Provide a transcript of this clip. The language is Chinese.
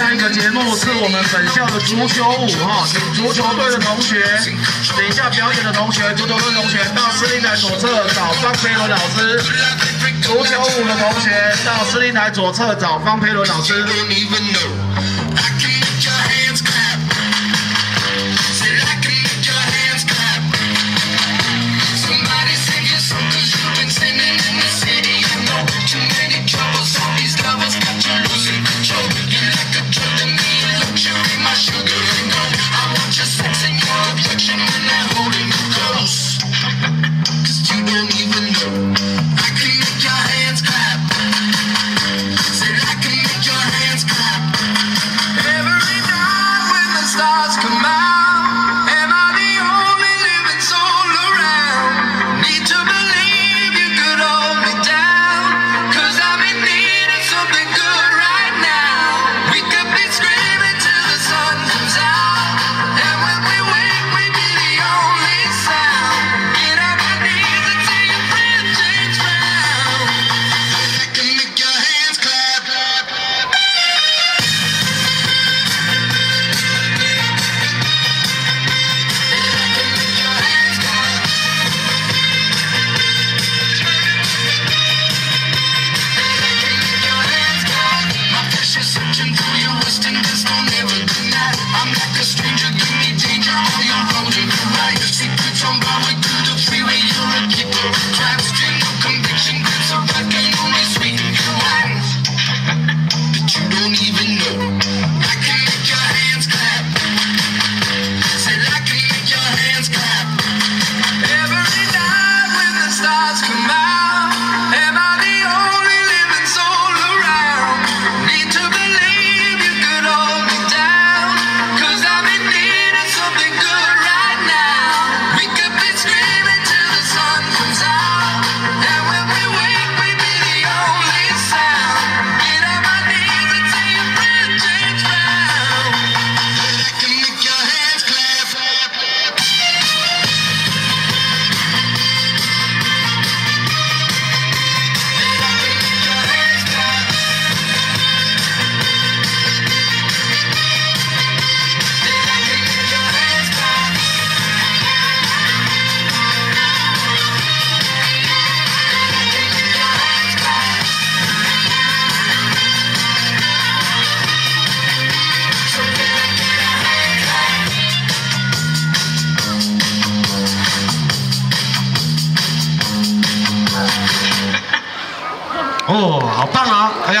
下一个节目是我们本校的足球舞哈，足球队的同学，等一下表演的同学，足球队同学到司令台左侧找方培伦老师。足球舞的同学到司令台左侧找方培伦老师。stars come out. Rushing through your western distance, never deny. I'm like a stranger, give me danger. 哦，好棒啊！哎呀。